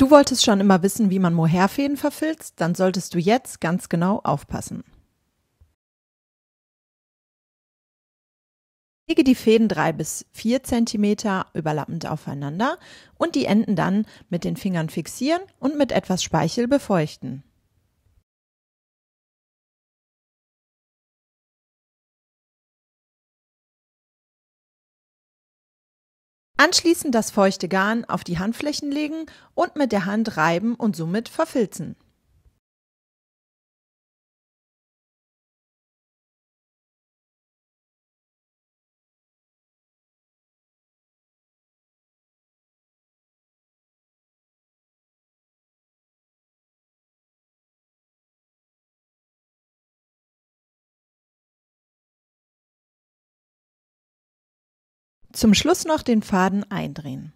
Du wolltest schon immer wissen, wie man Mohairfäden verfilzt? Dann solltest du jetzt ganz genau aufpassen. Lege die Fäden drei bis vier Zentimeter überlappend aufeinander und die Enden dann mit den Fingern fixieren und mit etwas Speichel befeuchten. Anschließend das feuchte Garn auf die Handflächen legen und mit der Hand reiben und somit verfilzen. Zum Schluss noch den Faden eindrehen.